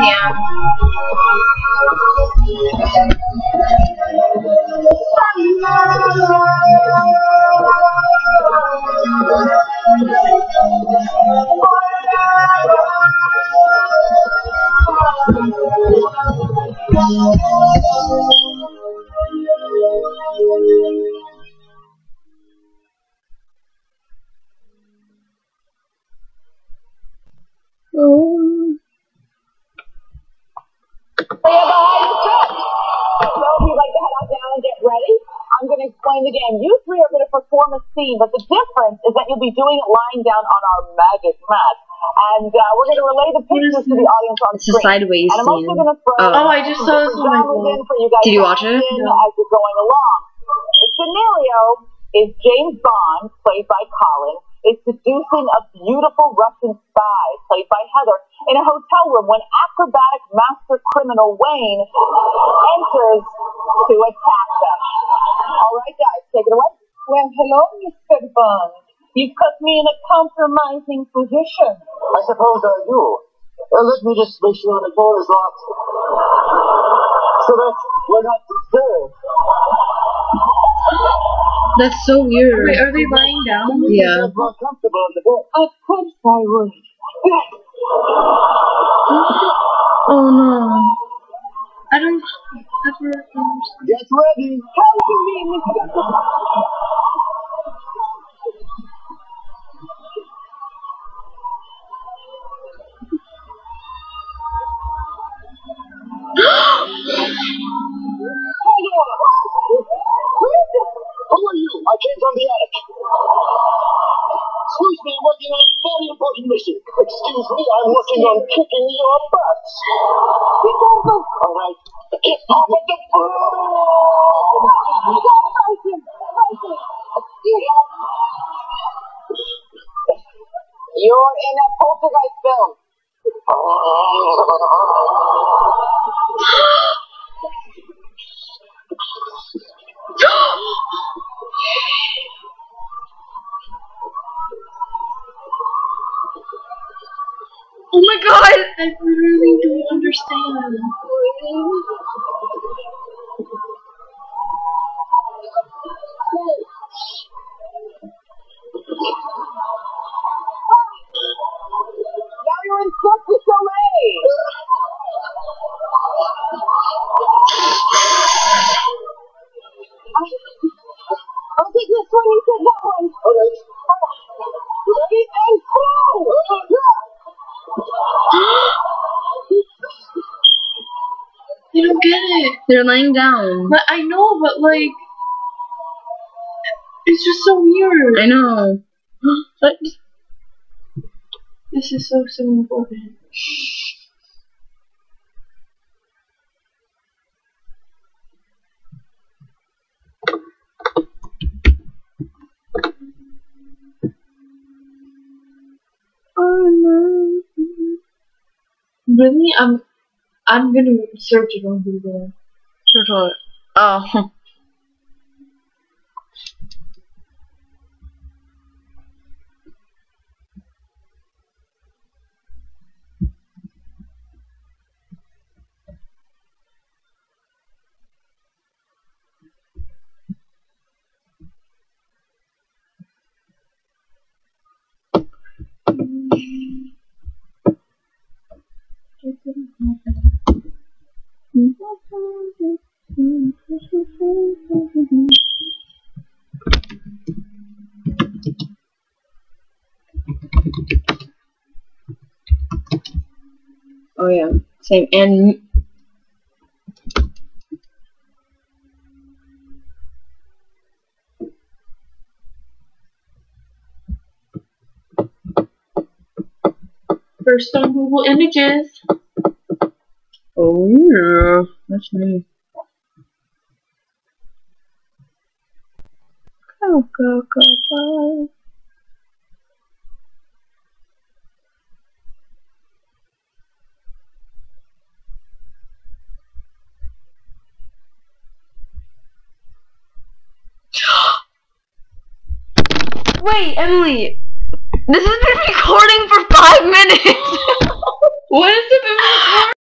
你啊。The game. You three are going to perform a scene, but the difference is that you'll be doing it lying down on our magic mat. And uh, we're going to relay the pictures to the audience on It's a sideways and I'm also scene. going to throw Oh. Oh, I just saw this on my genres phone. in for you guys Did you watch it? in as you're going along. The scenario is James Bond, played by Colin, is seducing a beautiful Russian spy, played by Heather, in a hotel room when acrobatic master criminal Wayne enters to attack them. All right, guys, take it away. Well, hello, Mr. Bond. You've put me in a compromising position. I suppose I do. Uh, let me just make sure the door is locked. So that we're not disturbed. That's so weird. Wait, are they lying down? Yeah. Get more comfortable in the bed. Of course I would. Oh no. I don't ever understand. Get ready. Come to me. Who are oh, you? I came from the attic. Excuse me, I'm working on a very important mission. Excuse me, I'm working on kicking your butts. We can't go. All right. Get off of the You're in a poltergeist film. I literally don't understand. I don't get it. They're laying down. But I know, but like, it's just so weird. I know. What? This is so so important. Oh no. Really, I'm I'm gonna search it on Google. Turtle. Oh. Oh yeah, same. And First on Google Images. oh yeah, that's me. Go go go go. Wait, Emily. This has been recording for five minutes. What has it been